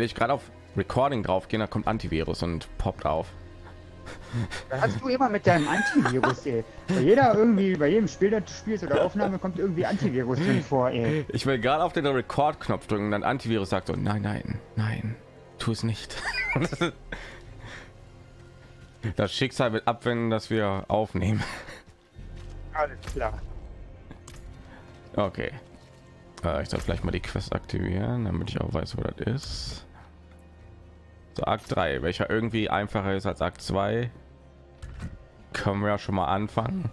will ich gerade auf Recording drauf gehen, da kommt Antivirus und poppt auf. Hast du immer mit deinem Antivirus, ey. Bei jeder irgendwie, bei jedem Spiel, das du spielst oder Aufnahme kommt irgendwie Antivirus drin vor, ey. Ich will gerade auf den Record-Knopf drücken, dann Antivirus sagt so, nein, nein, nein, tu es nicht. Das Schicksal wird abwenden, dass wir aufnehmen. Alles klar. Okay. Äh, ich soll vielleicht mal die Quest aktivieren, damit ich auch weiß, wo das ist. Akt 3, welcher irgendwie einfacher ist als Akt 2. Können wir ja schon mal anfangen.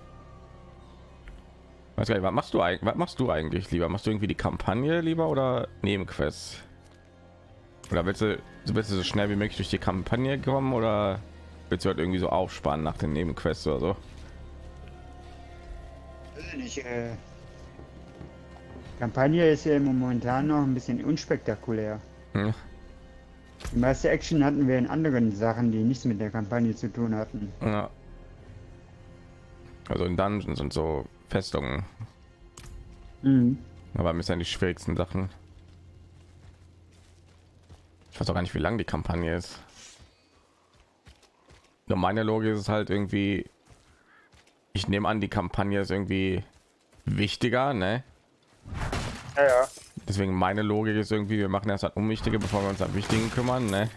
Weiß gar nicht, was machst du eigentlich? Was machst du eigentlich lieber? Machst du irgendwie die Kampagne lieber oder Nebenquests? Oder willst du, willst du so schnell wie möglich durch die Kampagne kommen oder willst du halt irgendwie so aufsparen nach den Nebenquests oder so? Ich, äh, Kampagne ist ja momentan noch ein bisschen unspektakulär. Hm. Die meiste Action hatten wir in anderen Sachen, die nichts mit der Kampagne zu tun hatten. Ja. Also in Dungeons und so Festungen. Mhm. Aber ist ja die schwierigsten Sachen. Ich weiß auch gar nicht, wie lang die Kampagne ist. Nur meine Logik ist halt irgendwie, ich nehme an, die Kampagne ist irgendwie wichtiger, ne? Ja, ja. Deswegen meine Logik ist irgendwie, wir machen erst das Unwichtige, bevor wir uns am Wichtigen kümmern, ne?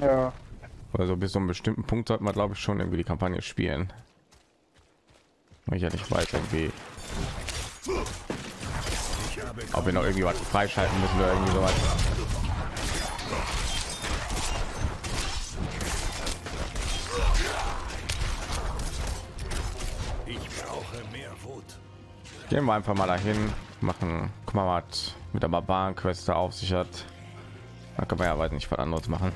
Ja. Also bis zu einem bestimmten Punkt sollte man, glaube ich, schon irgendwie die Kampagne spielen. Weil ich ja nicht weiß, irgendwie. Ob wir noch irgendwie was freischalten müssen oder irgendwie sowas. Ich brauche mehr Wut. Gehen wir einfach mal dahin, machen, guck mal, was mit der Barbaren-Quest auf sich hat. Da kann man ja weiß nicht was anderes machen.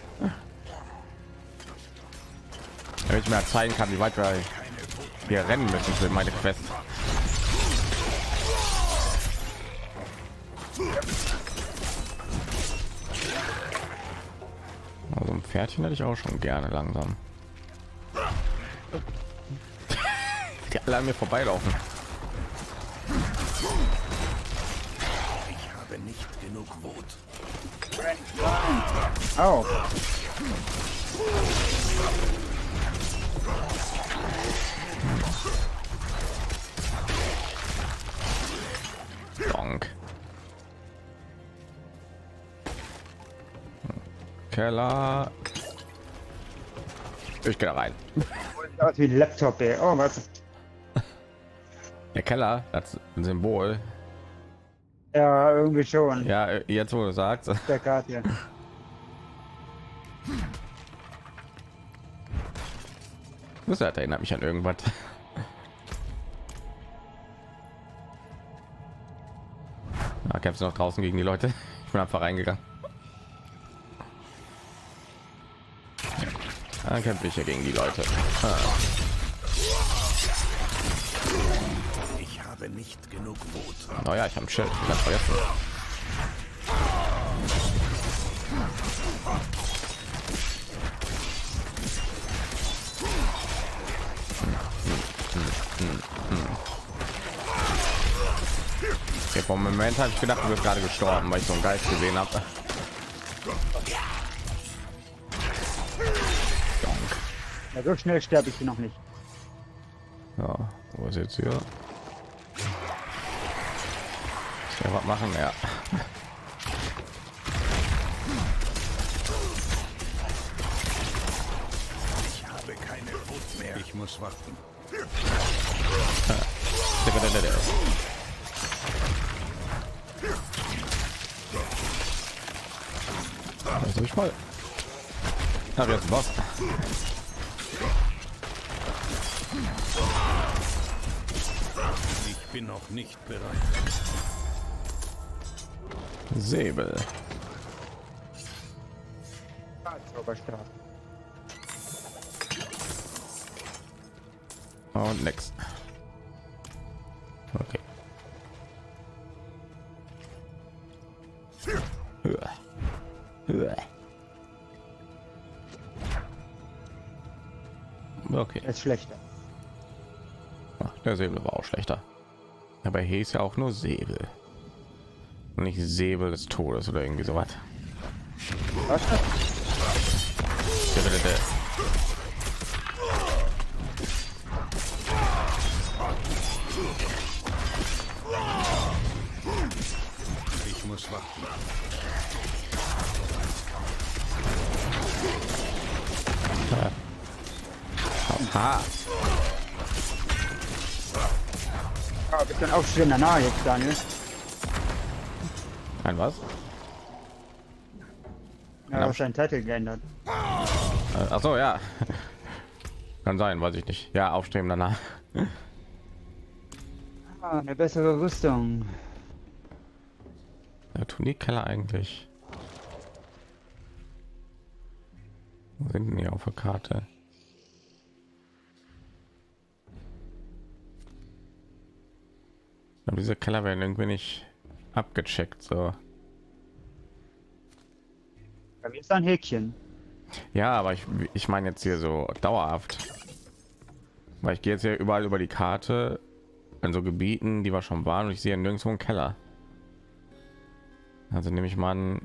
Damit ich mir zeigen kann, wie weit wir hier rennen müssen für meine Quest. Also ein Pferdchen hätte ich auch schon gerne langsam. Die alle an mir vorbeilaufen. Au. Donk. Keller. Ich gehe da rein. Aus wie ein Laptop, ey. Oh, was? Der Keller, das ist ein Symbol. Ja, irgendwie schon. Ja, jetzt wo du sagst. Der Karte. Das erinnert mich an irgendwas. Ah, kämpfst du noch draußen gegen die Leute? Ich bin einfach reingegangen. Dann kämpfe ich ja gegen die Leute. Ah. Habe nicht genug Wut. Oh ja, ich habe ein Schild. Ganz vergessen. Okay, vom Moment habe ich gedacht, du bist gerade gestorben, weil ich so einen Geist gesehen habe. Ja, so schnell sterbe ich hier noch nicht. Ja, wo ist jetzt hier? Ja, was machen? Ja. Ich habe keine Wut mehr. Ich muss warten. Also ich mal. Ach, jetzt was? Ich bin noch nicht bereit. Säbel. Ah. Und next. Okay. Okay. Er ist schlechter. Ach, der Säbel war auch schlechter. Aber hier ist ja auch nur Säbel. Nicht Säbel des Todes oder irgendwie sowas. Was? Ich muss warten. Ha. Ah, bist du ein aufstehender Nahe jetzt, Daniel? Ein was? Ja, hast deinen Titel geändert. Äh, Ach so, ja. Kann sein, weiß ich nicht. Ja, aufstehen danach. Ah, eine bessere Rüstung. Der Turnierkeller eigentlich. Wo sind denn die auf der Karte? Aber diese Keller werden irgendwie nicht abgecheckt. So. Bei mir ist ein Häkchen. Ja, aber ich, ich meine jetzt hier so dauerhaft. Weil ich gehe jetzt ja überall über die Karte an so Gebieten, die wir schon waren und ich sehe nirgendwo einen Keller. Also nehme ich mal an,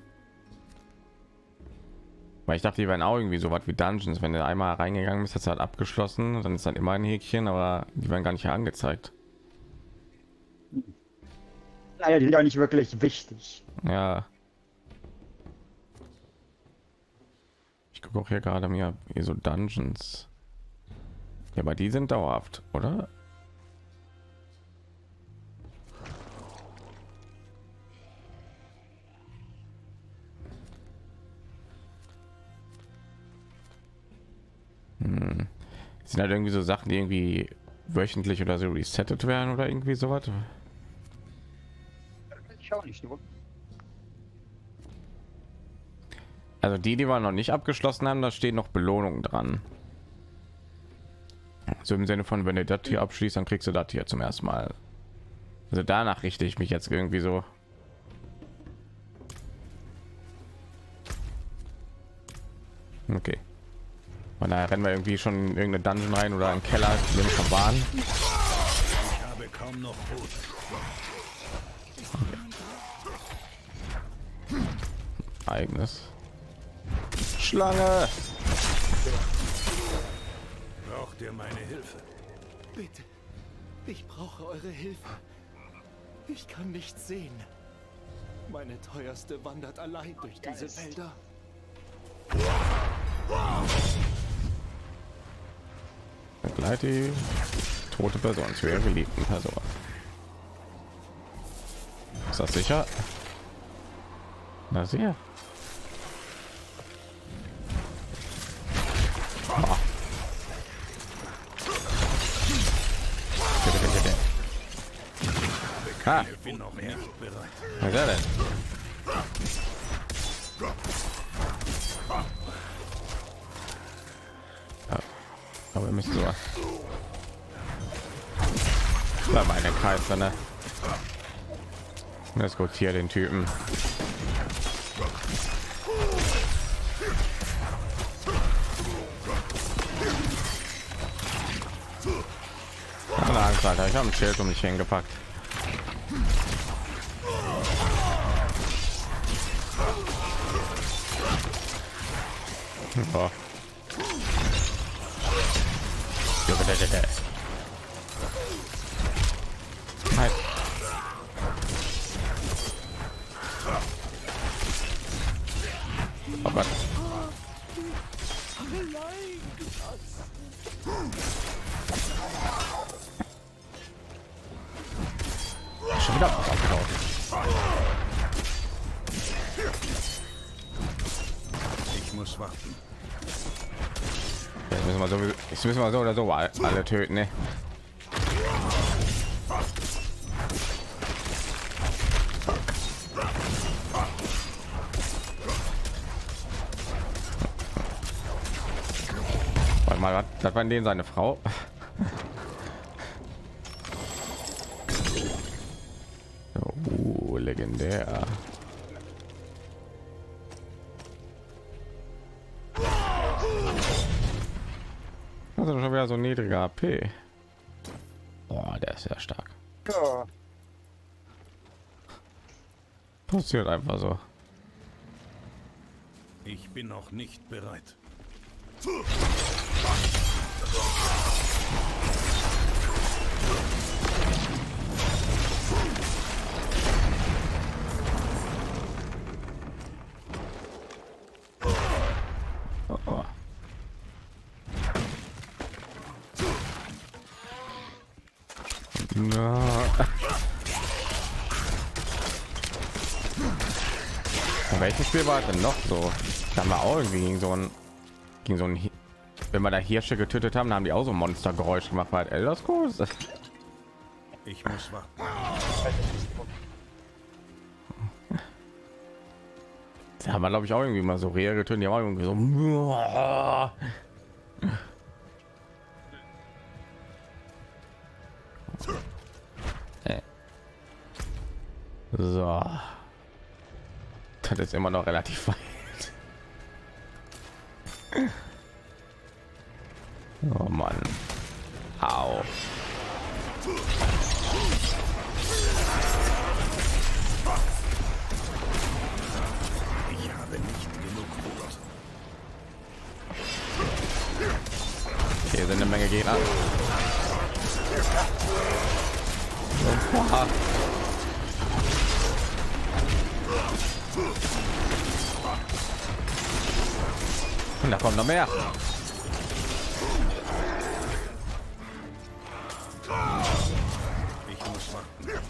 weil ich dachte, die wären auch irgendwie so was wie Dungeons. Wenn du einmal reingegangen bist, hast du halt abgeschlossen, dann ist dann immer ein Häkchen, aber die werden gar nicht angezeigt. Naja, die sind ja nicht wirklich wichtig. Ja. Ich gucke auch hier gerade mir hier so Dungeons. Ja, aber die sind dauerhaft, oder? Hm. Sind halt irgendwie so Sachen, die irgendwie wöchentlich oder so resettet werden oder irgendwie sowas. Ich auch nicht. Du. Also die, die wir noch nicht abgeschlossen haben, da stehen noch Belohnungen dran. So im Sinne von, wenn du das hier abschließt, dann kriegst du das hier zum ersten Mal. Also danach richte ich mich jetzt irgendwie so. Okay. Und da rennen wir irgendwie schon in irgendeine Dungeon rein oder einen Keller, den waren. Ich habe kaum noch Brot. Eigenes. Schlange. Braucht ihr meine Hilfe? Bitte, ich brauche eure Hilfe. Ich kann nichts sehen. Meine teuerste wandert allein durch diese Wälder. Begleite die tote Person zu ihrer geliebten Person. Ist das sicher? Na sehr. Ah, Ich bin noch nicht bereit. er denn? Aber wir müssen so. Da meine Kaiser, ne? Das gut hier den Typen. Keine. Ich habe ein Schild um mich hingepackt. Oh. Ich muss warten. Jetzt müssen wir so, jetzt müssen wir so oder so alle töten, ne? Warte mal, was- das war in denen seine Frau. Boah, der ist sehr stark. Ja. Passiert einfach so. Ich bin noch nicht bereit. Spiel war denn noch so? Da haben wir auch irgendwie gegen so ein gegen so ein wenn wir da Hirsche getötet haben, haben die auch so Monstergeräusch gemacht. War halt Elder Scrolls? Ich muss warten. Da haben wir glaube ich auch irgendwie mal so Rehe getötet. Die haben auch irgendwie so. Das ist immer noch relativ weit. Oh Mann. Au. Hier sind eine Menge Gegner. Und da kommt noch mehr. Ich muss warten.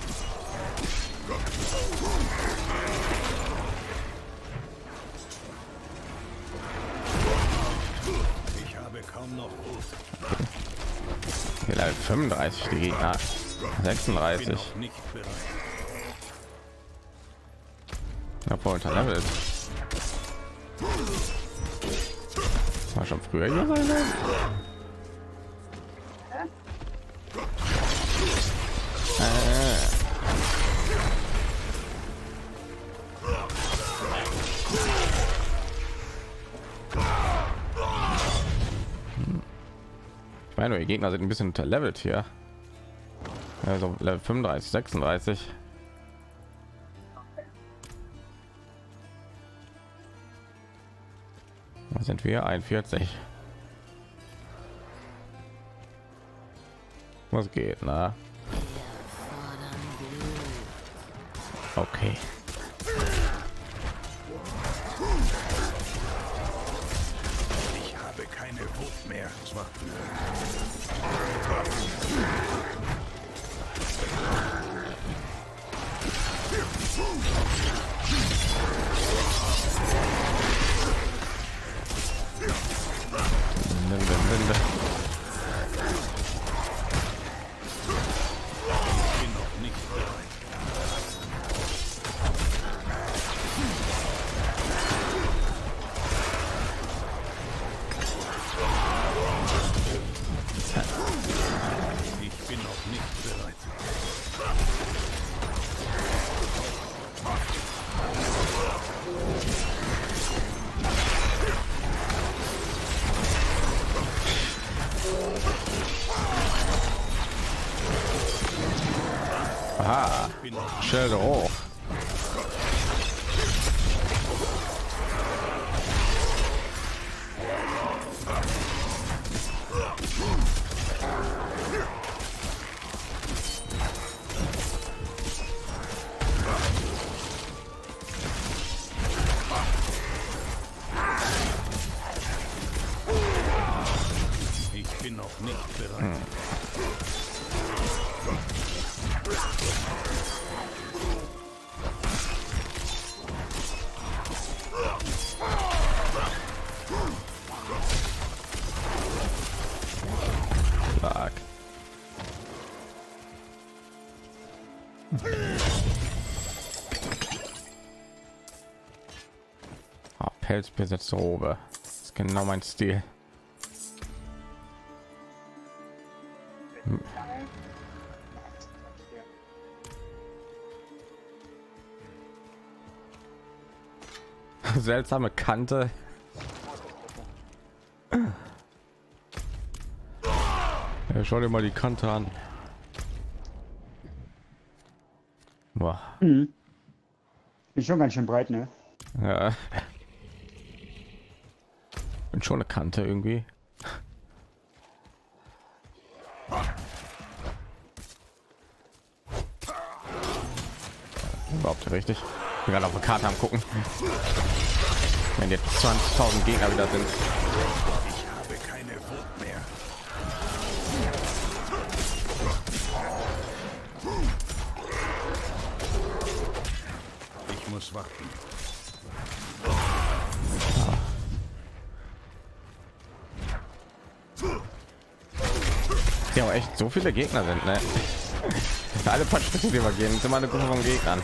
Ich habe kaum noch. Hier Level 35 die Gegner. Ich 36. bin noch nicht bereit. Schon früher hier sein. Ich meine, die Gegner sind ein bisschen unterlevelt hier. Also Level 35, 36. sind wir? 41. Was geht, na? Okay. Ich habe keine Wut mehr. Ich bin noch Pelzbesetzte Robe. Das ist genau mein Stil. Seltsame Kante. Ja, schau dir mal die Kante an. Boah. Mhm. Bin schon ganz schön breit, ne? Ja. Und schon eine Kante irgendwie. Überhaupt richtig. Ich bin gerade auf der Karte am gucken. Wenn jetzt 20.000 Gegner wieder sind. Ich muss warten. Ja, echt so viele Gegner sind, ne? Alle paar Schritte, die wir gehen, ist immer eine Gruppe von Gegnern.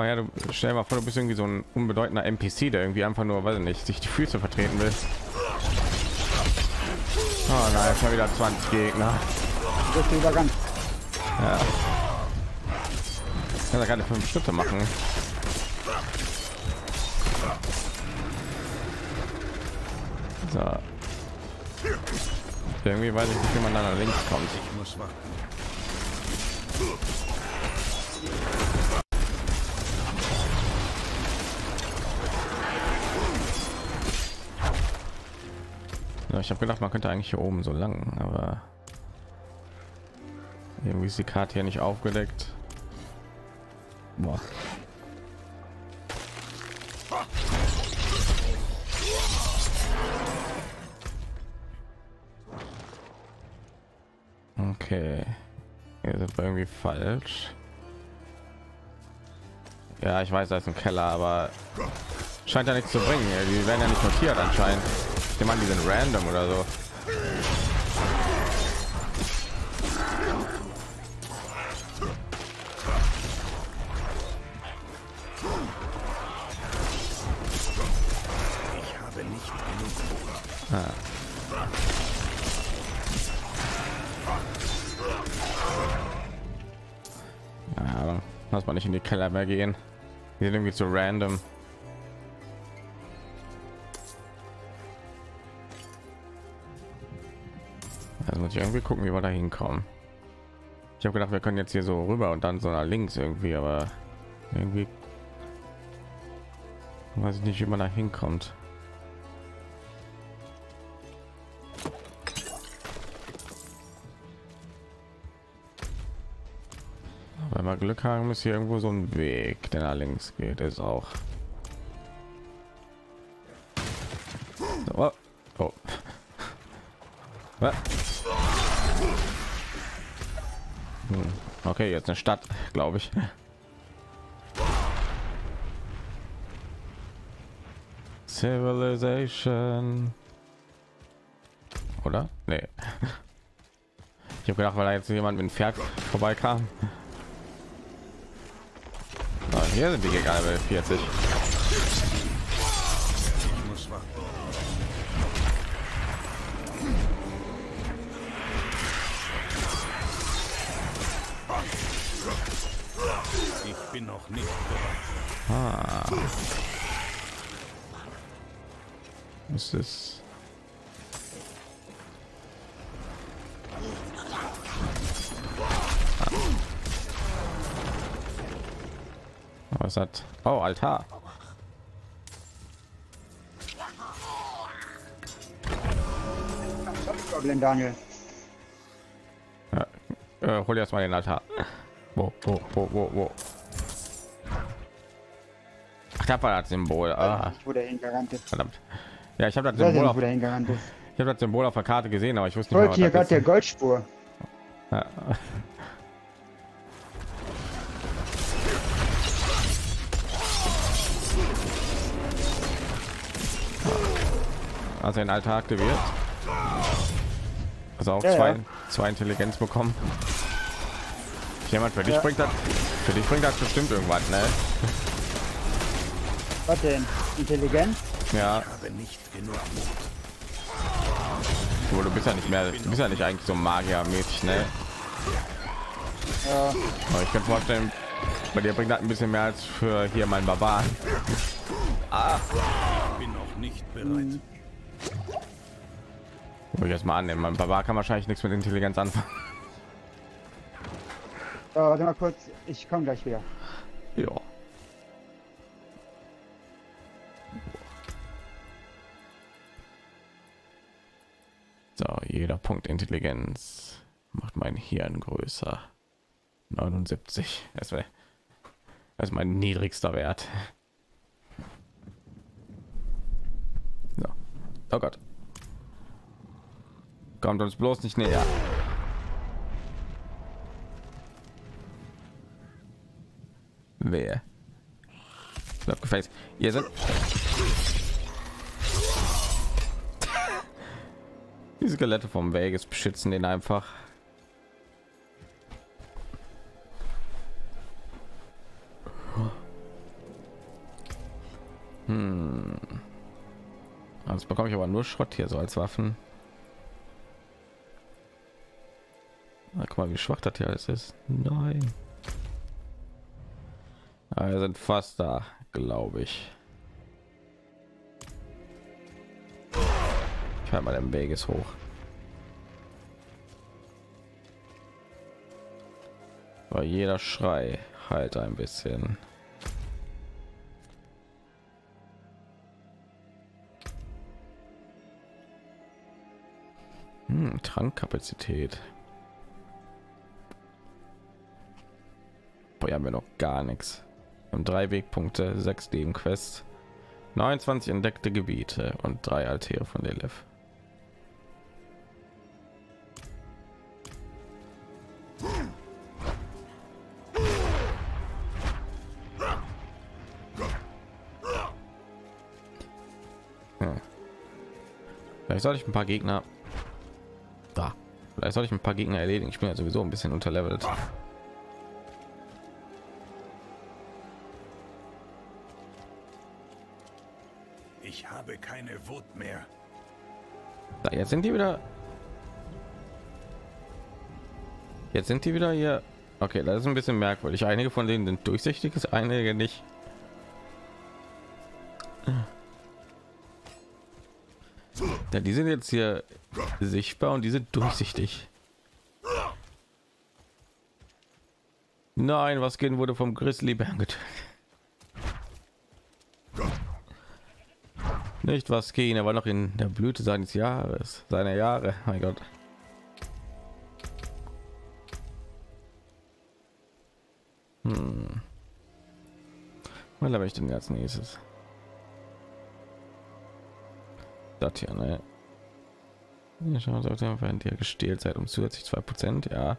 Mal her, du stell mal vor, du bist irgendwie so ein unbedeutender NPC, der irgendwie einfach nur, weiß ich nicht, sich die Füße vertreten will. Oh nein, schon wieder 20 Gegner. Das ist Übergang. Kann er keine fünf Schritte machen. So. Irgendwie weiß ich nicht, wie man da nach links kommt. Ich muss warten. Habe gedacht, man könnte eigentlich hier oben so lang, aber irgendwie ist die Karte hier nicht aufgedeckt. Boah. Okay, hier sind wir irgendwie falsch. Ja, ich weiß, da ist ein Keller, aber scheint ja nichts zu bringen. Die werden ja nicht notiert anscheinend. Ich meine, die sind random oder so. Ich habe nicht genug Ruhe. Ja, aber lass mal nicht in die Keller mehr gehen. Die sind irgendwie zu random. Muss ich irgendwie gucken, wie wir da hinkommen. Ich habe gedacht, wir können jetzt hier so rüber und dann so nach links irgendwie, aber irgendwie weiß ich nicht, wie man da hinkommt. Wenn wir Glück haben, ist hier irgendwo so ein Weg, der nach links geht. Ist auch. So, Oh. oh. Okay, jetzt eine Stadt, glaube ich. Civilization. Oder? Nee. Ich habe gedacht, weil da jetzt jemand mit dem Pferd vorbeikam. Ah, hier sind die Gegner Level 40. bin noch nicht bereit. Ah. Was ist Ah. Was hat? Oh, Altar. Goblin Daniel. Ja. Äh, hol erst mal den Altar. Wo, wo, wo, wo, wo? War das Symbol. Ah, hingerannt verdammt. Ja, ich habe das Symbol auf, ich habe das Symbol auf der Karte gesehen, aber ich wusste nicht hier gerade der Goldspur. Ja. Also ein Altar aktiviert. Also auch Ja, zwei, ja. zwei Intelligenz bekommen. Jemand für dich bringt das, für dich bringt das bestimmt irgendwas, ne? Was denn? Intelligenz? Ja, Ich habe nicht genug Mut. du, du bist ja nicht mehr, du bist ja nicht eigentlich so Magier-mäßig, ne? Ja, Aber ich kann vorstellen, bei dir bringt das ein bisschen mehr als für hier mein Barbar. Bin noch nicht bereit. Würde ich jetzt mal annehmen. Mein Barbar kann wahrscheinlich nichts mit Intelligenz anfangen. so, warte mal kurz, ich komme gleich wieder. Ja. So, jeder Punkt Intelligenz macht mein Hirn größer. 79. Das wäre ist mein niedrigster Wert. So. Oh Gott. Kommt uns bloß nicht näher. Wer? Bleib. Ihr seid. Die Skelette vom Vegas beschützen den einfach. Hm. Jetzt bekomme ich aber nur Schrott hier so als Waffen. Na, guck mal, wie schwach das hier alles ist. Nein. Ah, wir sind fast da, glaube ich. Halte mal den Vegas hoch. Aber jeder Schrei halt ein bisschen. Hm, Trankkapazität. Boah, haben wir noch gar nichts. Haben drei Wegpunkte, sechs Nebenquests, 29 entdeckte Gebiete und drei Altäre von Lilith. Vielleicht sollte ich ein paar Gegner da. Vielleicht soll ich ein paar Gegner erledigen. Ich bin ja sowieso ein bisschen unterlevelt. Ich habe keine Wut mehr. Da, jetzt sind die wieder. Jetzt sind die wieder hier. Okay, das ist ein bisschen merkwürdig. Einige von denen sind durchsichtig, ist einige nicht. Ja, die sind jetzt hier sichtbar und die sind durchsichtig. Nein, was gehen wurde vom Grizzlybären getötet. Nicht was gehen, er war noch in der Blüte seines Jahres, seiner Jahre. Mein Gott. Hm. Was habe ich denn als nächstes? Das hier, ne? Hier schauen wir uns während ihr gestählt seid um zusätzlich 2 Prozent, ja.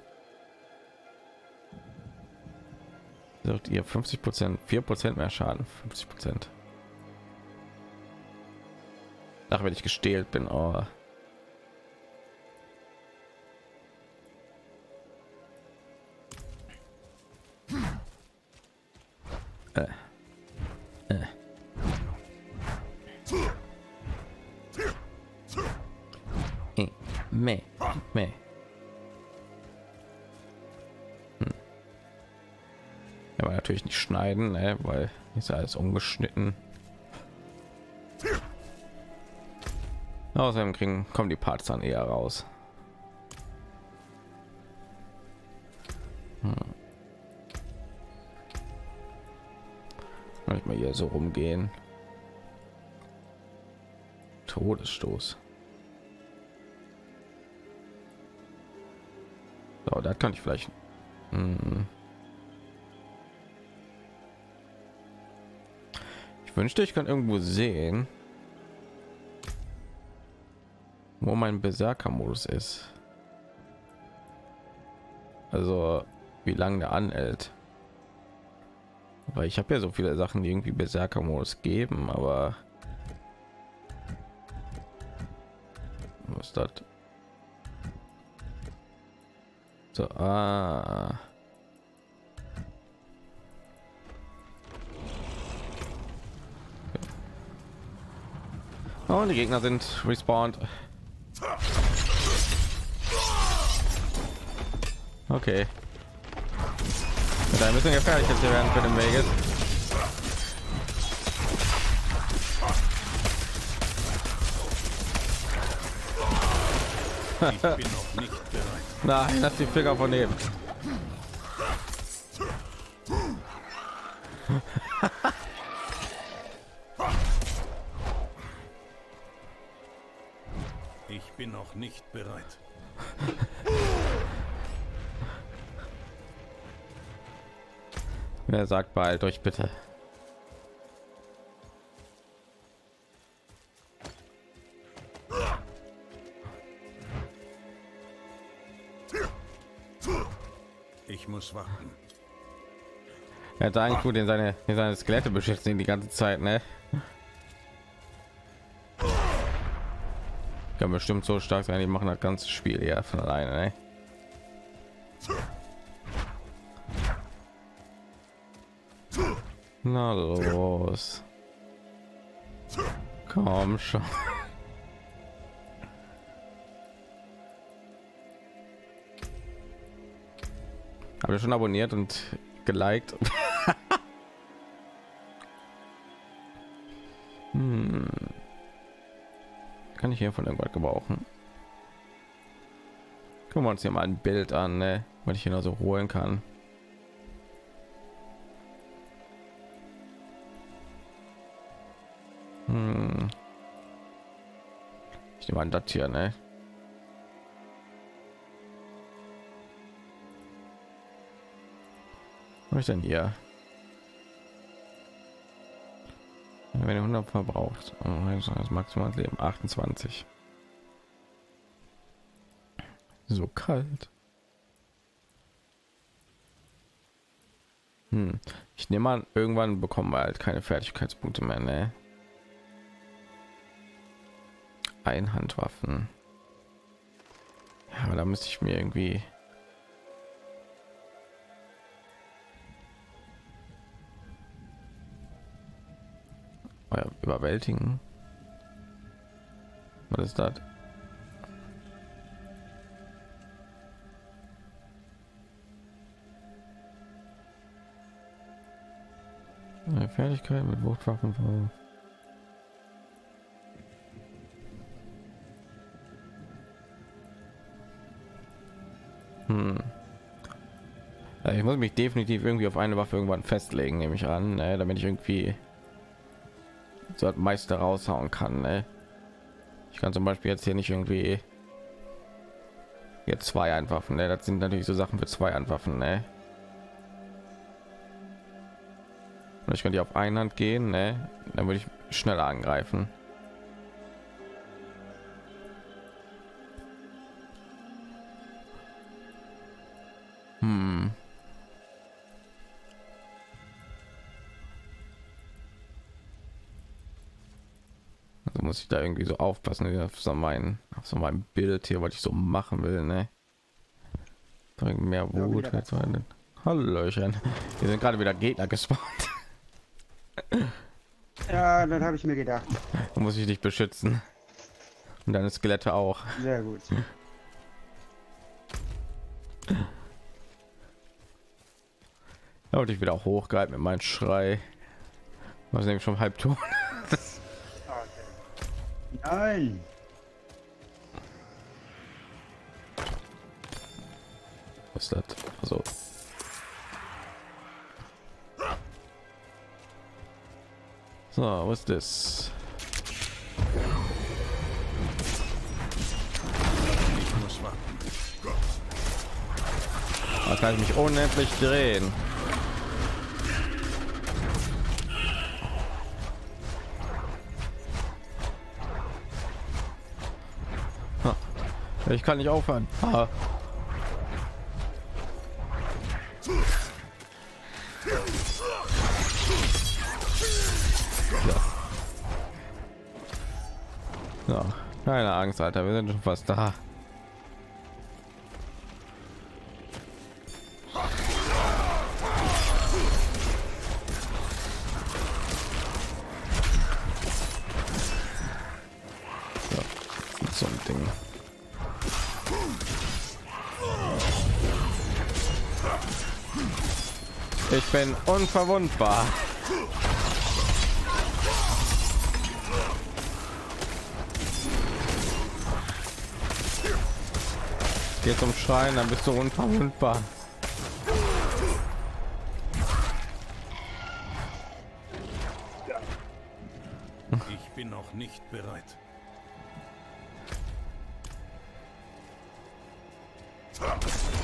Sagt ihr 50 Prozent, 4 Prozent mehr Schaden, 50 Prozent. Ach, wenn ich gestählt bin, oh. Meh. Hm. Aber natürlich nicht schneiden, ne, weil ist ja alles ungeschnitten. Außerdem kriegen kommen die Parts dann eher raus. Hm. Nicht mal hier so rumgehen. Todesstoß. Das kann ich vielleicht. Hm. Ich wünschte, ich kann irgendwo sehen, wo mein Berserker-Modus ist. Also, wie lange der anhält. Weil ich habe ja so viele Sachen, die irgendwie Berserker-Modus geben, aber was das? So, ah. Oh, die Gegner sind respawned. Okay. Alter, ein bisschen gefährlich jetzt hier werden für den Vegas. Ich bin noch nicht. Nein, lass die Finger von dem. Ich bin noch nicht bereit. Wer sagt bald euch bitte? Er hat eigentlich gut in seine, in seine Skelette beschäftigen die ganze Zeit, ne? Kann bestimmt so stark sein, die machen das ganze Spiel ja von alleine, ne? Na los. Komm schon. Habe schon abonniert und geliked. Kann ich hier von irgendwas gebrauchen? Gucken wir uns hier mal ein Bild an, ne? was ich hier noch so holen kann. Hm. Ich nehme an das hier, ne? Was ich denn hier? Wenn ihr 100 verbraucht, das maximal Leben 28. So kalt. Hm. Ich nehme an, irgendwann bekommen wir halt keine Fertigkeitspunkte mehr, ne? Einhandwaffen. Ja, aber da müsste ich mir irgendwie Euer überwältigen. Was ist das? Eine Fertigkeit mit Wuchtwaffen. Hm. Ja, ich muss mich definitiv irgendwie auf eine Waffe irgendwann festlegen, nehme ich an, ne, damit ich irgendwie so hat Meister raushauen kann. Ne? Ich kann zum Beispiel jetzt hier nicht irgendwie jetzt zwei Einwaffen. Ne? Das sind natürlich so Sachen für zwei Einwaffen. Ne? Und ich könnte auf eine Hand gehen, ne? dann würde ich schneller angreifen. Hm. Muss ich da irgendwie so aufpassen auf so mein auf so mein Bild hier, was ich so machen will, ne? Bring mehr Wut. rein. Hallöchen. Hier sind gerade wieder Gegner gespawnt. Ja, dann habe ich mir gedacht. Da muss ich dich beschützen. Und deine Skelette auch. Sehr gut. Da wollte ich wieder hochgehalten mit meinem Schrei. Was nämlich schon halb tot. Nein. Was ist das? Also. So, was ist das? Da kann ich mich unendlich drehen. Ich kann nicht aufhören. Ha. So. So. Keine Angst, Alter. Wir sind schon fast da. Bin unverwundbar. Geh zum Schrein, dann bist du unverwundbar. Ich bin noch nicht bereit.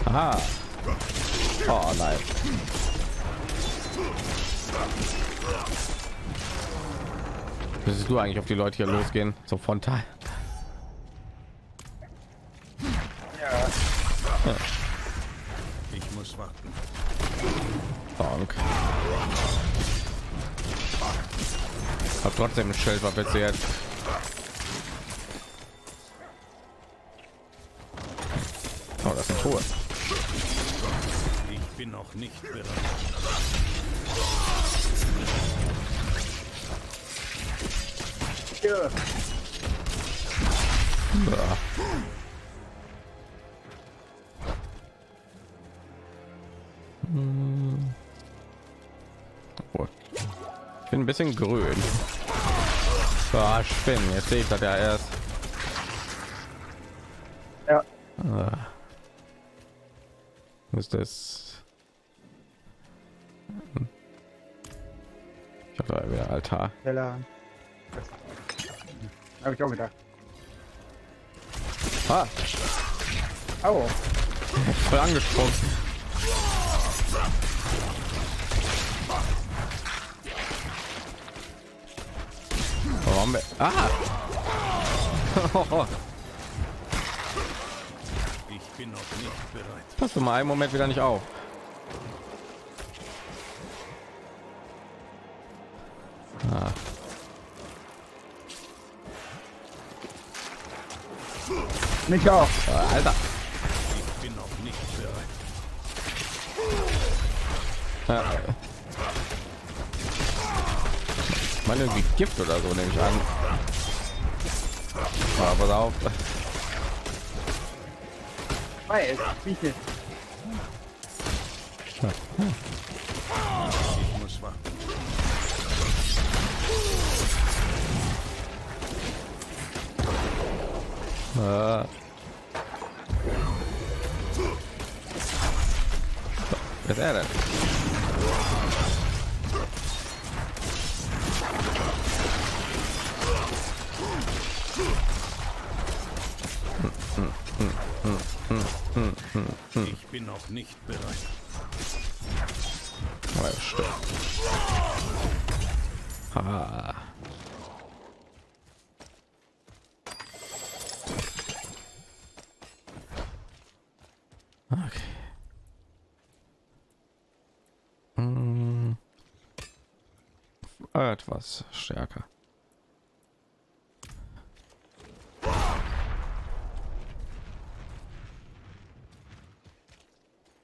Aha. Oh nein. Müsstest du eigentlich auf die Leute hier losgehen? So frontal. Ich muss warten. Donk. Hab trotzdem ein Schild, was willst du jetzt? Oh, das ist Tor. Ich bin noch nicht bereit. Bisschen grün. Ah, Spinnen. Jetzt sehe ich das ja erst. Ja. Ah. Ist das? Hm. Ich habe da wieder Altar. Habe ich auch gedacht. Ah, Au. voll angesprungen. Wir- Ah! Ich bin noch nicht bereit. Pass du mal einen Moment wieder nicht auf. Ah. Auch. Ah, Alter. Ich bin noch nicht bereit. Ja. Man irgendwie Gift oder so nehme ich an. Pass auf. Weiß. Bitte. Ich muss warten. Ah. Wer ist er denn? Ich bin noch nicht bereit. Oh, ja, stimmt. Ah. Okay. Hm. Etwas stärker.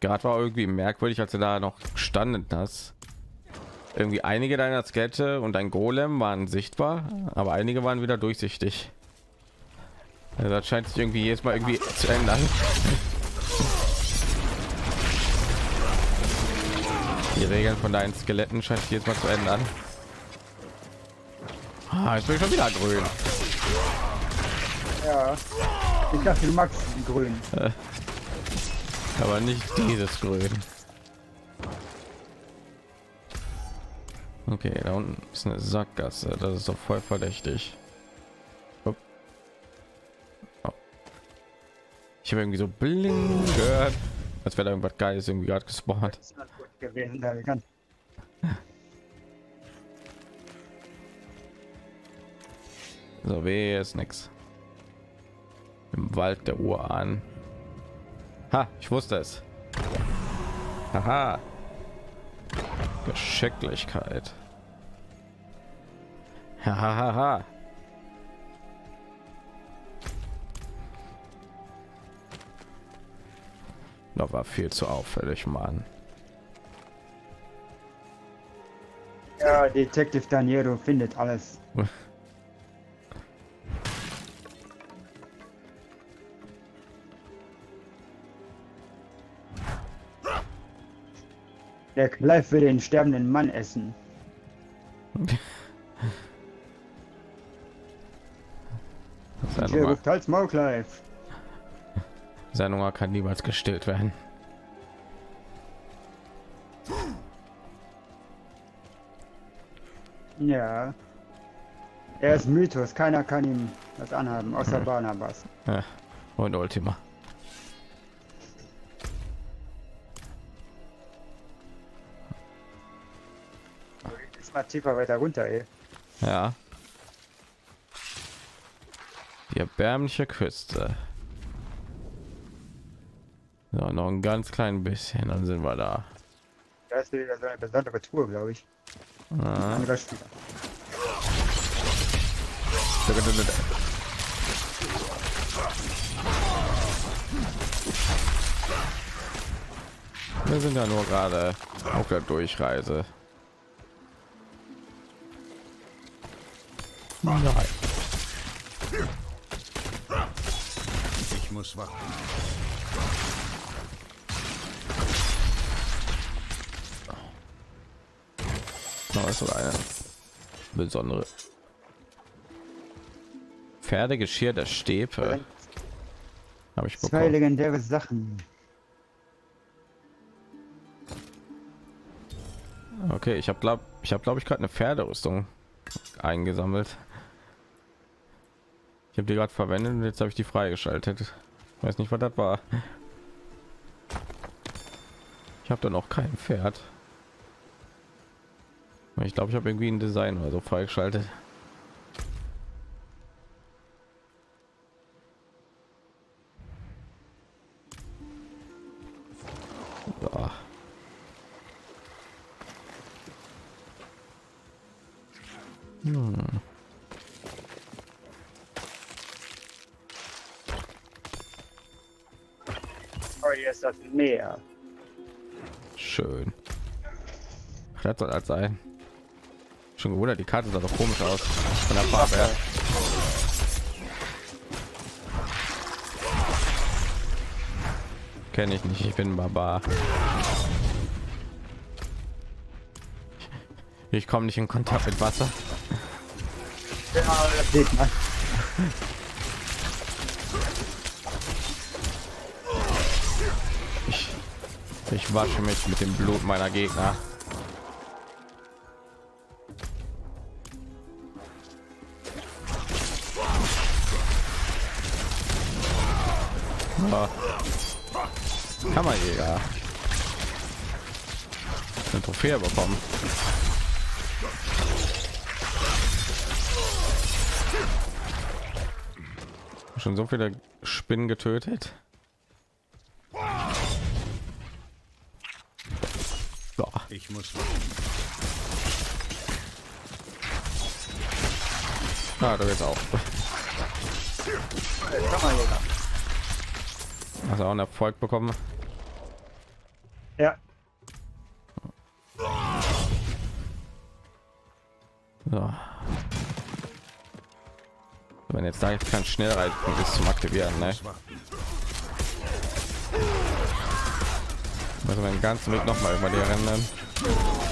Gerade war irgendwie merkwürdig, als du da noch gestanden hast. Irgendwie einige deiner Skelette und ein Golem waren sichtbar, aber einige waren wieder durchsichtig. Also das scheint sich irgendwie jetzt mal irgendwie zu ändern. Die Regeln von deinen Skeletten scheint sich jetzt mal zu ändern. Ah, jetzt bin ich schon wieder grün. Ja. Ich dachte, du magst die Grünen. Aber nicht dieses Grün. Okay, da unten ist eine Sackgasse. Das ist doch voll verdächtig. Oh. Ich habe irgendwie so bling gehört, als wäre da irgendwas Geiles irgendwie gerade gespawnt. So, weh ist nix. Im Wald der Uhr an. Ha, ich wusste es. Haha. Geschicklichkeit. Hahaha. Das war viel zu auffällig, Mann. Ja, Detective Daniero findet alles. Der Clive will den sterbenden Mann essen. Sein Hier Hunger, ruft Hals Maul, Clive. sein Hunger kann niemals gestillt werden. Ja. Er ist Mythos, keiner kann ihm was anhaben, außer Barnabas. Ja. Und Ultima. Mal tiefer weiter runter, ey. Ja. Die erbärmliche Küste. So, noch ein ganz klein bisschen, dann sind wir da. Da ist wieder so eine besondere Tour, glaube ich. Ah. Wir sind ja nur gerade auf der Durchreise. Nein. Ich muss warten. Das ist sogar eine besondere Pferdegeschirr der Stäbe. Habe ich Zwei bekommen. legendäre Sachen. Okay, ich habe glaub, ich habe glaube ich gerade eine Pferderüstung eingesammelt. Ich habe die gerade verwendet und jetzt habe ich die freigeschaltet. Weiß nicht, was das war. Ich habe da noch kein Pferd. Ich glaube, ich habe irgendwie ein Design oder so freigeschaltet. Das soll das. Schon gewundert, die Karte sah doch komisch aus. Von der Farbe her. Kenne ich nicht, ich bin Barbar. Ich komme nicht in Kontakt mit Wasser. Ich, ich wasche mich mit dem Blut meiner Gegner. Oh. Kammerjäger. Eine Trophäe bekommen. Schon so viele Spinnen getötet. So. Ich muss. Ah, du jetzt auch. Kammerjäger. Hast du auch einen Erfolg bekommen? Ja. So. Wenn jetzt da jetzt kein Schnellreiten bis zum Aktivieren, ne? Wir den ganzen Weg noch mal über die rennen.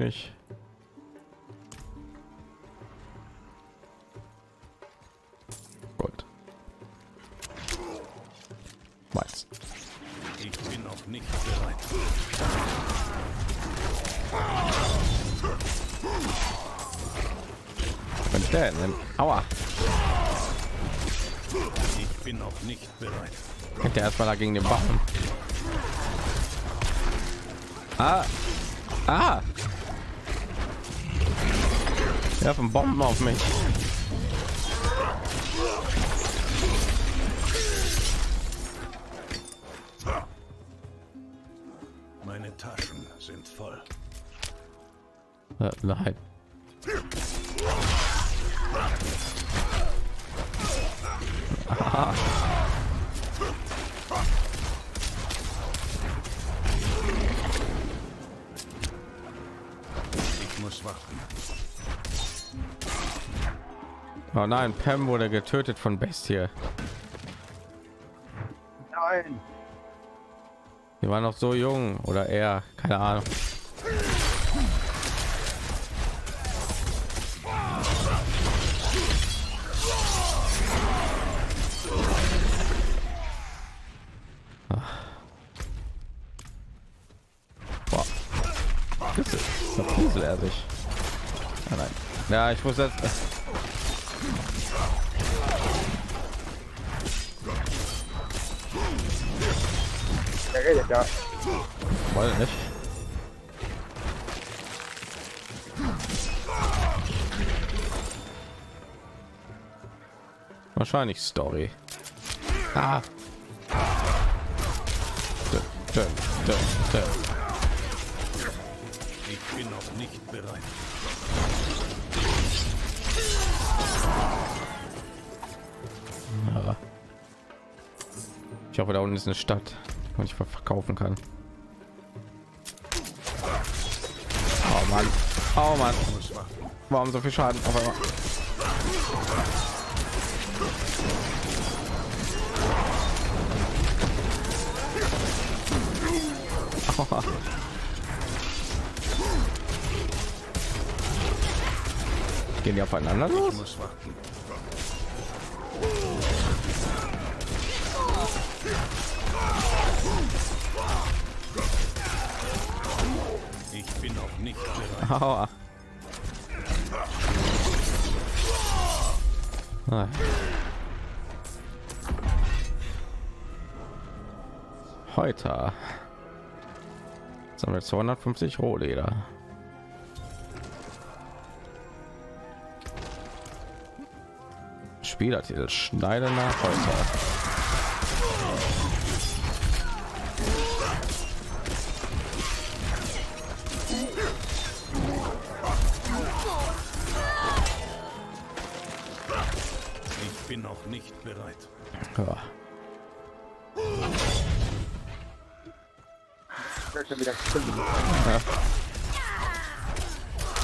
Nicht. Gut. Meins. Ich bin noch nicht bereit. Wenn ich der denn? Aua. Ich bin noch nicht bereit. Kennt der erstmal da gegen den Baum. Ah. Ah. You have a bomb, off me. Meine Taschen sind voll. Äh, nein. Oh nein, Pam wurde getötet von Bestie. Nein. Die war noch so jung oder er, keine Ahnung. Boah. Das ist verpieselt er sich. Nein. Ja, ich muss jetzt. Da. Wollte nicht. Wahrscheinlich Story. Ah. Dun, dun, dun, dun. Ich bin noch nicht bereit. Ja. Ich hoffe, da unten ist eine Stadt, wo ich verkaufen kann. Oh Mann. Oh Mann. Warum so viel Schaden auf einmal? Gehen die aufeinander los? Ich muss warten. Ich bin noch nicht. Aua. Ah. Heute wir 250 Rohleder. Spielertitel Schneide nach heute. Bereit. Ja.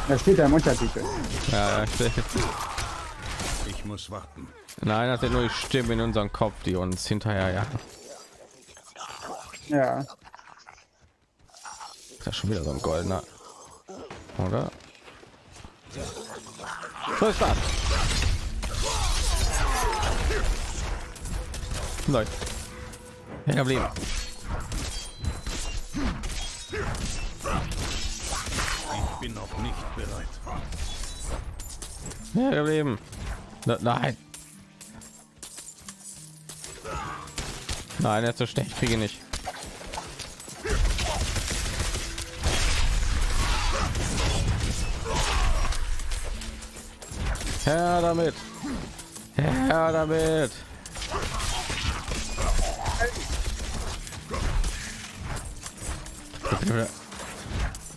Da steht da im Untertitel. Ja, ja. Ich muss warten. Nein, das sind nur die Stimmen in unserem Kopf, die uns hinterher jagen. Ja. Ist das schon wieder so ein goldener, oder? So ist das. Leute, hängen geblieben. Ich bin noch nicht bereit. Hängen geblieben. Ne- Nein. Nein, er ist so schlecht, kriege ich nicht. Her damit. Her damit.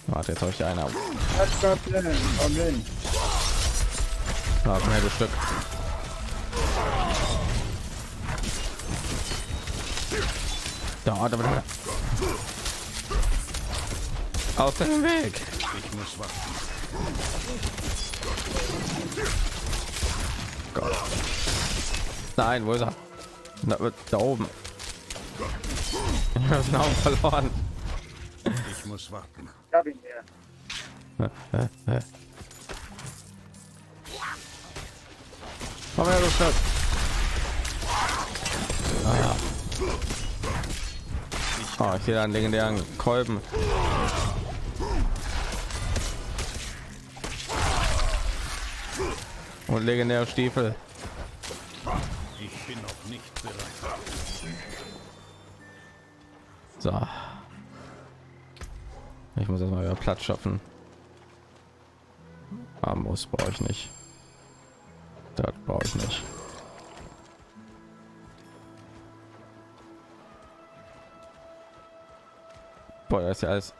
Warte, jetzt habe ich einer. Her, du Stück. Da, da, da, da. Aus dem Weg. Ich muss warten. Gott. Nein, wo ist er? Da, da oben. Ich habe den Augen verloren. Ich muss warten. Ich hab ihn hier. Komm her, du Stück. Ah, ja. Oh, ich sehe einen legendären Kolben. Und legendäre Stiefel. Platz schaffen. Ah, muss, brauche ich nicht. Das brauche ich nicht. Boah, da ist ja alles.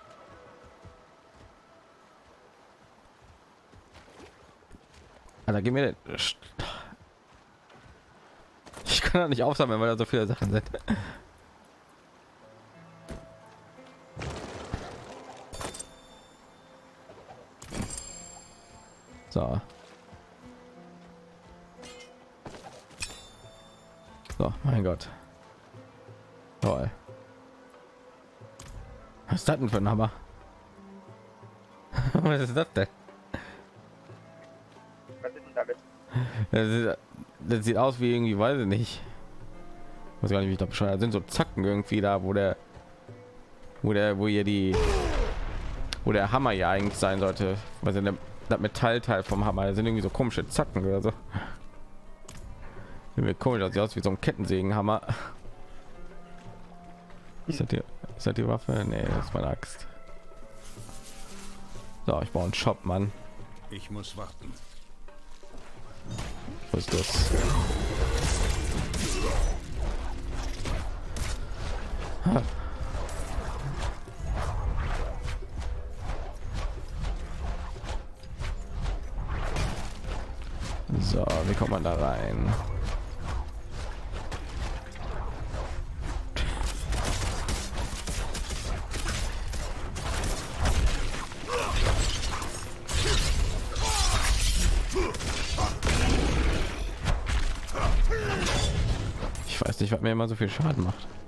Alter, gib mir Ich kann das nicht aufsammeln, weil da so viele Sachen sind. So. So, mein Gott. Toll. Was ist das denn für ein Hammer? Was ist das denn? Was ist denn damit? Das, ist, das sieht aus wie irgendwie, weiß ich nicht. Ich weiß gar nicht, wie ich da beschreibe. Das sind so Zacken irgendwie da, wo der, wo der, wo hier die, wo der Hammer ja eigentlich sein sollte. Was in der das Metallteil vom Hammer das sind irgendwie so komische Zacken oder so. Mir komisch, das sieht aus wie so ein Kettensägenhammer. Ist das die, ist das die Waffe? Nee, das ist meine Axt. So, ich baue einen Shop, Mann. Ich muss warten. Was ist das? Ha. Kommt man da rein? Ich weiß nicht, was mir immer so viel Schaden macht.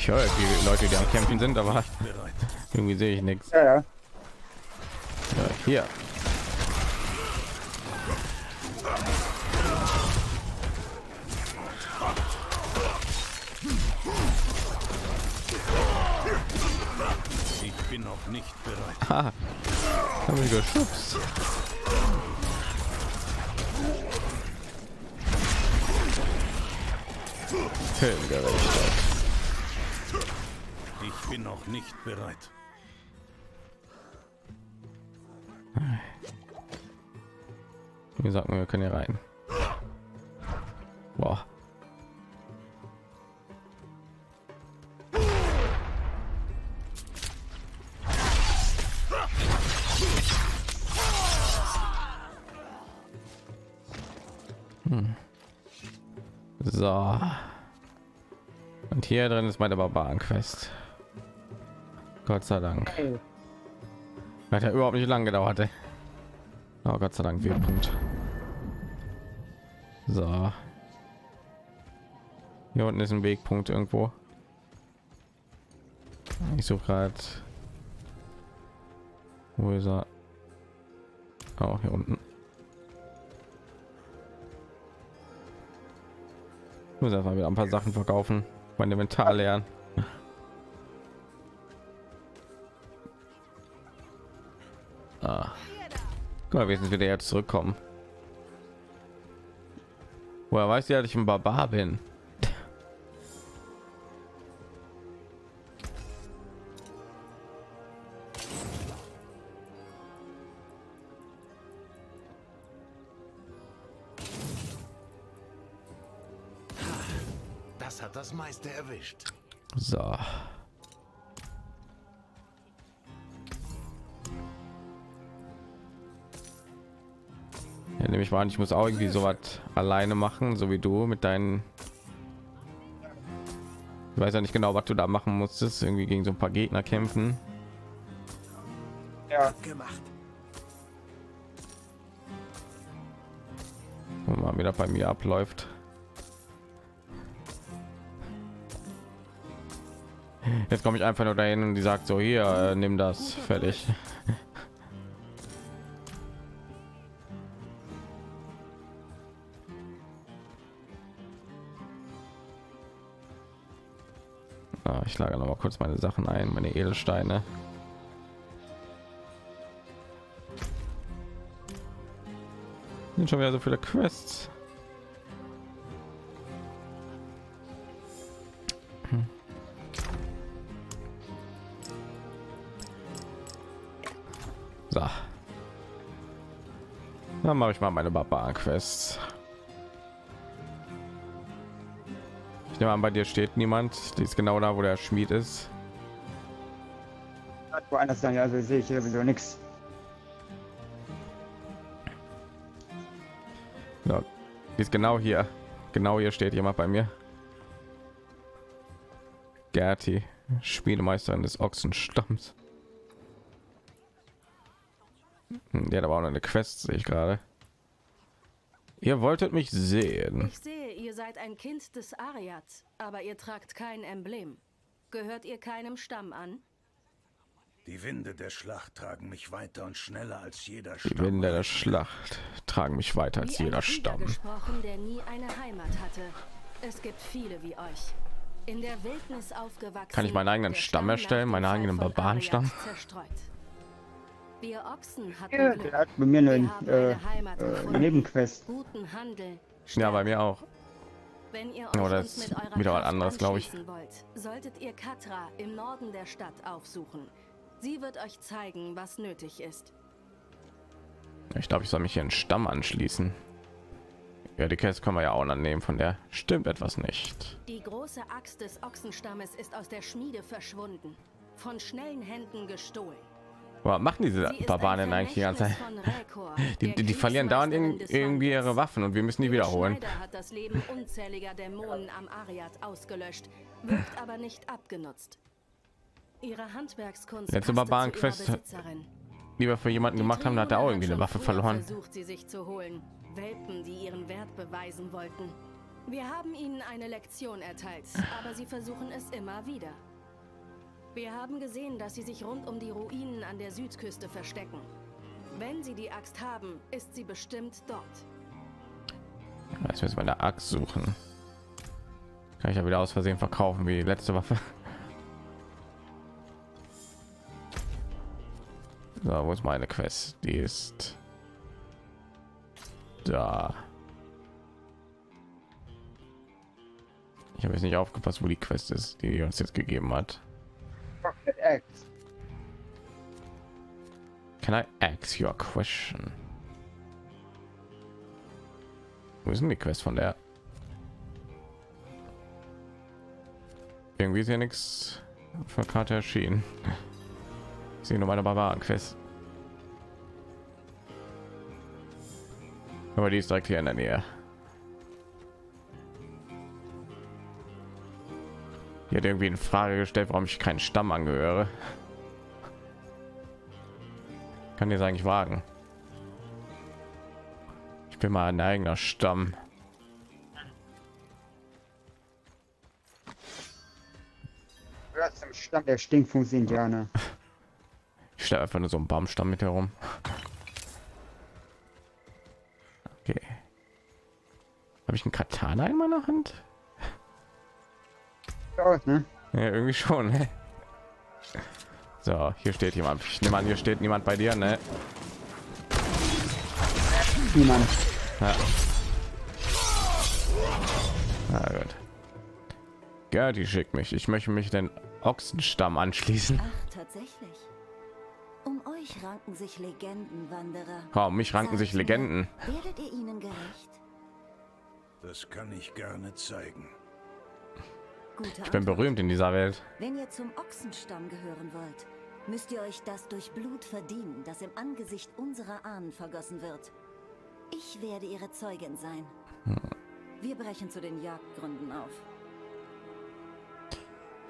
Ich höre die Leute, die am Kämpfen sind, aber irgendwie sehe ich nichts. Ja, ja. Ja, hier. Ich bin noch nicht bereit. Ha, habe ich geschubst. Filmgerecht. Bin noch nicht bereit. Wie gesagt, wir können hier rein. Boah. Hm. So. Und hier drin ist meine Barbaren-Quest. Gott sei Dank. Hat ja überhaupt nicht lange gedauert. Ey. Oh Gott sei Dank, wir Punkt. So. Hier unten ist ein Wegpunkt irgendwo. Ich suche gerade. Wo ist er? Oh, hier unten. Muss einfach wieder ein paar Sachen verkaufen. Mein Inventar leeren. Mal, wenigstens wieder jetzt zurückkommen. Woher weiß ja, dass ich ein Barbar bin? Das hat das meiste erwischt. So. Nehme ich mal an, ich muss auch irgendwie so was alleine machen, so wie du mit deinen. Ich weiß ja nicht genau, was du da machen musstest. Irgendwie gegen so ein paar Gegner kämpfen. ja. Gemacht. Und mal wieder bei mir abläuft. Jetzt komme ich einfach nur dahin und die sagt so hier, äh, nimm das fertig. kurz meine Sachen ein, meine Edelsteine. Sind schon wieder so viele Quests. Hm. So. Dann mache ich mal meine Barbaren-Quests. Ich nehme an, bei dir steht niemand. Die ist genau da, wo der Schmied ist. Woanders dann, ja, also sehe ich sowieso nichts. So. Die ist genau hier. Genau hier steht jemand bei mir. Gerti, Schmiedemeisterin des Ochsenstamms. Die hat aber auch noch eine Quest, sehe ich gerade. Ihr wolltet mich sehen. Ich sehe, ihr seid ein Kind des Ariat, aber ihr tragt kein Emblem. Gehört ihr keinem Stamm an? Die Winde der Schlacht tragen mich weiter und schneller als jeder Die Stamm. Winde der Schlacht tragen mich weiter als Wie jeder Stamm. gesprochen, der nie eine Heimat hatte. Es gibt viele wie euch. In der Wildnis aufgewachsen. Kann ich meinen eigenen Stamm nach erstellen, meinen eigenen Barbarenstamm? Zerstreut. Wir Ochsen hatten Ja, der hat bei mir eine Wir haben äh, äh. Nebenquest. Guten Handel. Ja, bei mir auch. Wenn ihr euch das uns ist mit eurer wieder was anderes, glaub ich. Wollt, solltet ihr Katra im Norden der Stadt aufsuchen. Sie wird euch zeigen, was nötig ist. Ich glaube, ich soll mich hier einen Stamm anschließen. Ja, die Quest können wir ja auch noch nehmen von der. Stimmt etwas nicht. Die große Axt des Ochsenstammes ist aus der Schmiede verschwunden. Von schnellen Händen gestohlen. Aber machen diese Barbaren denn eigentlich die ganze Zeit? Die, die, die verlieren dauernd irgendwie ihre Waffen und wir müssen die wiederholen. Hat das Leben unzähliger Dämonen am Ariat ausgelöscht, wirkt aber nicht abgenutzt. Ihre Handwerkskunst Letzte Barbarenquest wir für jemanden gemacht haben, da hat er auch irgendwie eine Waffe verloren. Versucht sie sich zu holen. Welpen, die ihren Wert beweisen wollten. Wir haben ihnen eine Lektion erteilt, aber sie versuchen es immer wieder. Wir haben gesehen, dass sie sich rund um die Ruinen an der Südküste verstecken. Wenn sie die Axt haben, ist sie bestimmt dort. Jetzt müssen wir eine Axt suchen. Kann ich ja wieder aus Versehen verkaufen wie die letzte Waffe. So, wo ist meine Quest? Die ist da. Ich habe jetzt nicht aufgepasst, wo die Quest ist, die uns jetzt gegeben hat. Axe. Can I ask you question? Wo ist denn die Quest von der? Irgendwie ist hier nichts der Karte erschienen. Ich sehe nur meine Barbaren-Quest. Aber die ist direkt hier in der Nähe. Die hat irgendwie in Frage gestellt, warum ich keinen Stamm angehöre. Kann jetzt eigentlich wagen. Ich bin mal ein eigener Stamm. Im Stamm der Stinkfuß-Indianer. Ich stelle einfach nur so einen Baumstamm mit herum. Okay. Habe ich einen Katana in meiner Hand? Aus, ne? Ja, irgendwie schon. Ne? So, hier steht jemand. Ich nehme an, hier steht niemand bei dir, ne? Niemand. Ja. Na gut. Gertie schickt mich. Ich möchte mich den Ochsenstamm anschließen. Ach, tatsächlich. Um euch ranken sich Legendenwanderer. Oh, um mich ranken sich Sagt mir, Legenden. Werdet ihr ihnen gerecht? Das kann ich gerne zeigen. Gute Ich bin berühmt in dieser Welt. Wenn ihr zum Ochsenstamm gehören wollt, müsst ihr euch das durch Blut verdienen, das im Angesicht unserer Ahnen vergossen wird. Ich werde ihre Zeugin sein. Wir brechen zu den Jagdgründen auf.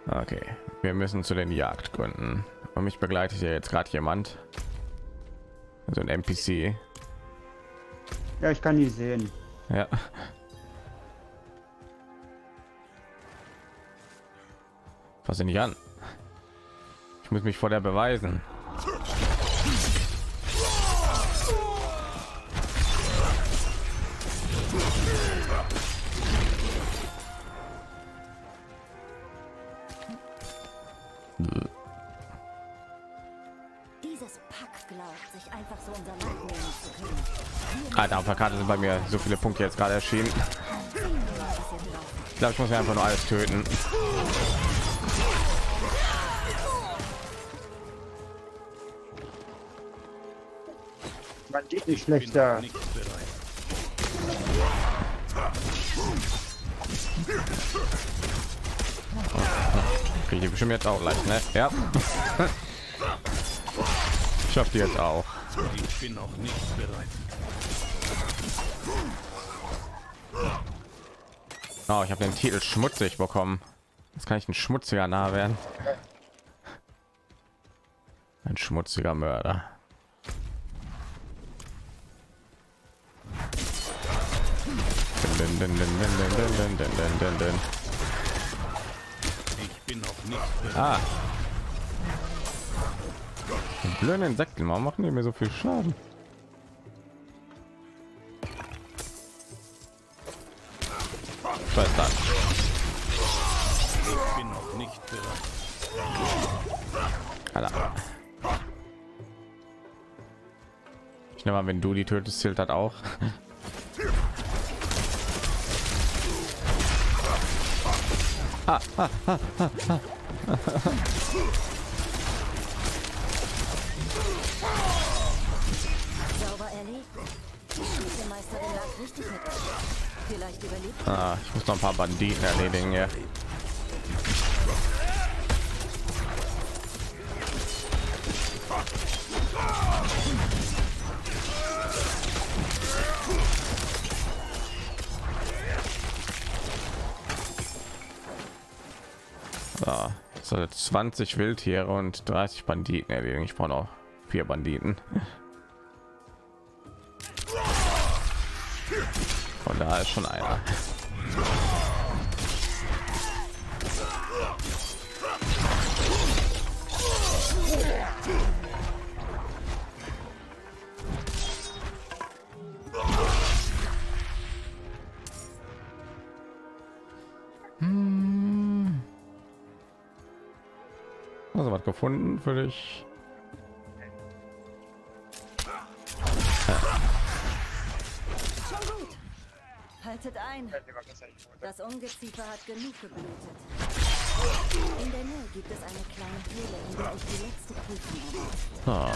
Okay, wir müssen zu den Jagdgründen. Und mich begleitet ja jetzt gerade jemand. So ein NPC. Ja, ich kann die sehen. Ja. Fass ihn nicht an. Ich muss mich vor der beweisen. Dieses Pack glaubt, sich einfach so unser Land nehmen zu können. Alter, auf der Karte sind bei mir so viele Punkte jetzt gerade erschienen. Ich glaube, ich muss ja einfach nur alles töten. Geht nicht schlechter. Kriege ich bestimmt jetzt auch leicht, ne? Ja. Ich hoffe die jetzt auch. Ich bin noch nicht bereit. Oh, ich habe den Titel schmutzig bekommen. Jetzt kann ich ein schmutziger nah werden. Ein schmutziger Mörder. denn, denn, denn, denn, denn, denn, denn, denn, denn, denn. Ich bin noch nicht. Ah. Die blöden Insekten, warum machen die mir so viel Schaden? Scheiß das. Ich bin noch nicht bereit. Alter. Ich nehme an, wenn du die tötest, zählt das auch. Sauber erledigt. Die Schützenmeisterin lag richtig. Vielleicht überlebt Ah, ich muss noch ein paar Banditen erledigen. Ja. So, so 20 Wildtiere und 30 Banditen erledigen. Ich brauche noch vier Banditen. Und da ist schon einer. Was gefunden für dich? Schon gut. Haltet ein. Das Ungeziefer hat genug geblutet. In der Nähe gibt es eine kleine Höhle, in der ich die letzte Prüfung erwartet. Ah.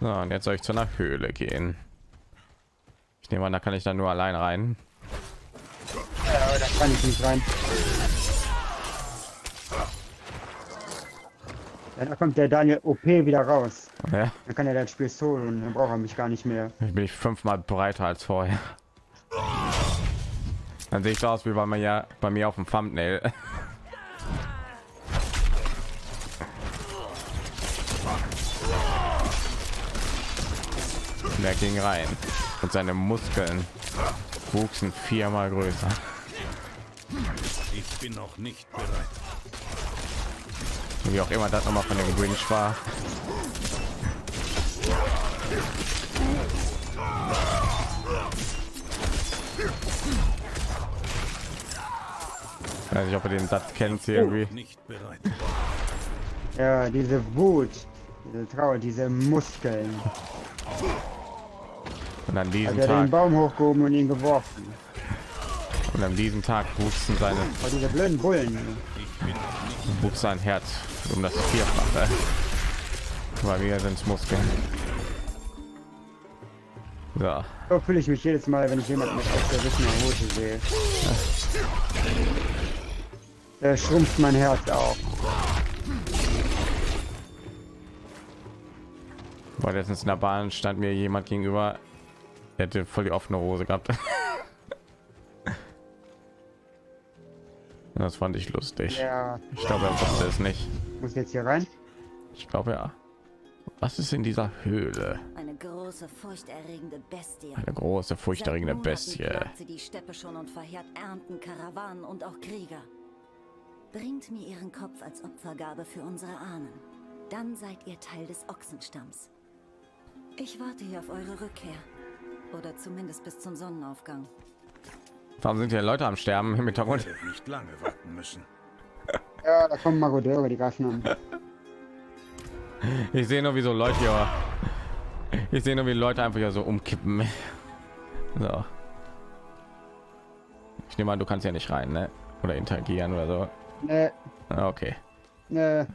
So, und jetzt soll ich zu einer Höhle gehen. Ich nehme an, da kann ich dann nur allein rein. Ja, da kann ich nicht rein. Da kommt der Daniel OP wieder raus. Ja, Dann kann er das Spiel solo und dann braucht er mich gar nicht mehr. ich bin ich fünfmal breiter als vorher. Dann sehe ich so aus wie bei mir ja bei mir auf dem Thumbnail. Und er ging rein und seine Muskeln wuchsen viermal größer. Ich bin noch nicht bereit. Wie auch immer das nochmal von dem Grinch war. Ich weiß nicht, ob ihr den Satz kennt irgendwie. Nicht bereit. Ja, diese Wut, diese Trauer, diese Muskeln. Und an Hat diesem den Tag Baum hochgehoben und ihn geworfen. Und an diesem Tag wuchsen seine Aber diese blöden Bullen. wuchs sein Herz um das Vierfache. Bei mir sind Muskeln. So, So fühle ich mich jedes Mal, wenn ich jemanden mit aus der Wissener Hose sehe. Da schrumpft mein Herz auch. weil letztens in der Bahn stand mir jemand gegenüber, der hätte voll die offene Hose gehabt. Das fand ich lustig. Ja, Ich glaube, er wusste es nicht. muss jetzt hier rein. Ich glaube ja. Was ist in dieser Höhle? Eine große, furchterregende Bestie. Eine große, furchterregende Bestie. sie die Steppe schon und verheert Ernten, Karawanen und auch Krieger. Bringt mir ihren Kopf als Opfergabe für unsere Ahnen. Dann seid ihr Teil des Ochsenstamms. Ich warte hier auf eure Rückkehr. Oder zumindest bis zum Sonnenaufgang. Warum sind hier Leute am Sterben im Hintergrund? Nicht lange warten müssen. Ja, da kommen Marodeure, die greifen an. Ich sehe nur, wie so Leute hier. Ich sehe nur, wie Leute einfach hier so umkippen. So. Ich nehme an, du kannst ja nicht rein, ne? Oder interagieren oder so. Ne, Ah, Okay. ne,